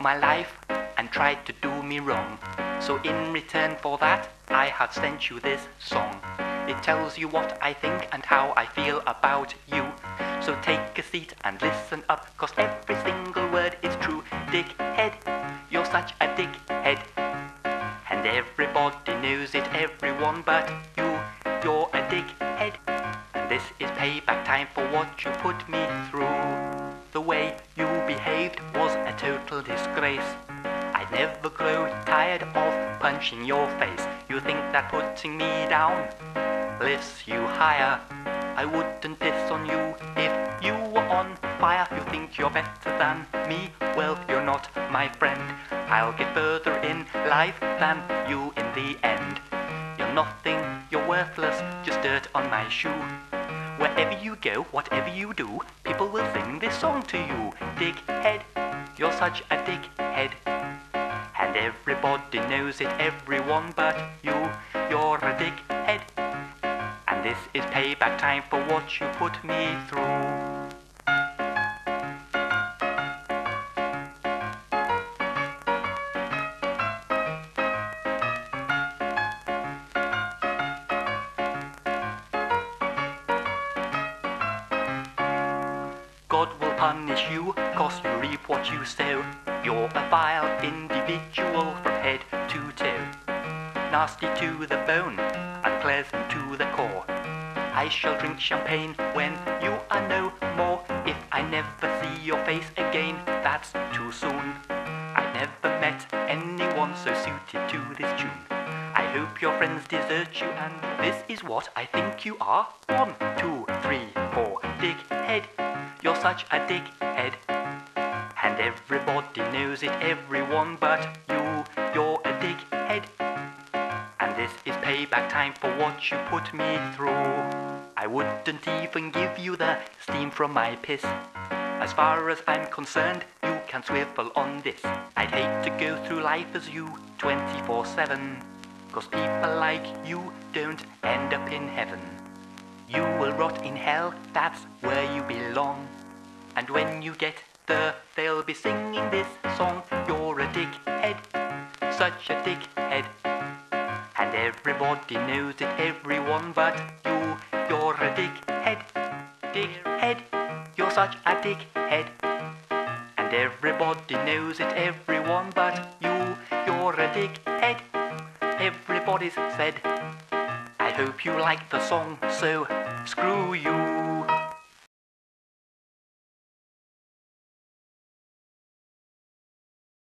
my life and tried to do me wrong. So in return for that, I have sent you this song. It tells you what I think and how I feel about you. So take a seat and listen up, cause every single word is true. Dickhead, you're such a dickhead. And everybody knows it, everyone but you. You're a dickhead. And this is payback time for what you put me through. The way you behaved was total disgrace. I never grow tired of punching your face. You think that putting me down lifts you higher. I wouldn't piss on you if you were on fire. You think you're better than me? Well, you're not my friend. I'll get further in life than you in the end. You're nothing, you're worthless, just dirt on my shoe. Wherever you go, whatever you do, people will sing this song to you. Dickhead, you're such a dickhead. And everybody knows it, everyone but you. You're a dickhead. And this is payback time for what you put me through. Punish you, cause you reap what you sow. You're a vile individual from head to toe. Nasty to the bone, unpleasant to the core. I shall drink champagne when you are no more. If I never see your face again, that's too soon. I never met anyone so suited to this tune. I hope your friends desert you, and this is what I think you are. One, two, three, four, dickhead. Such a dickhead. And everybody knows it, everyone but you. You're a dickhead. And this is payback time for what you put me through. I wouldn't even give you the steam from my piss. As far as I'm concerned, you can swivel on this. I'd hate to go through life as you 24 7. Cause people like you don't end up in heaven. You will rot in hell, that's where you belong. And when you get there, they'll be singing this song. You're a dickhead, such a dickhead. And everybody knows it, everyone but you. You're a dickhead, dickhead. You're such a dickhead. And everybody knows it, everyone but you. You're a dickhead. Everybody's said. I hope you like the song, so screw you.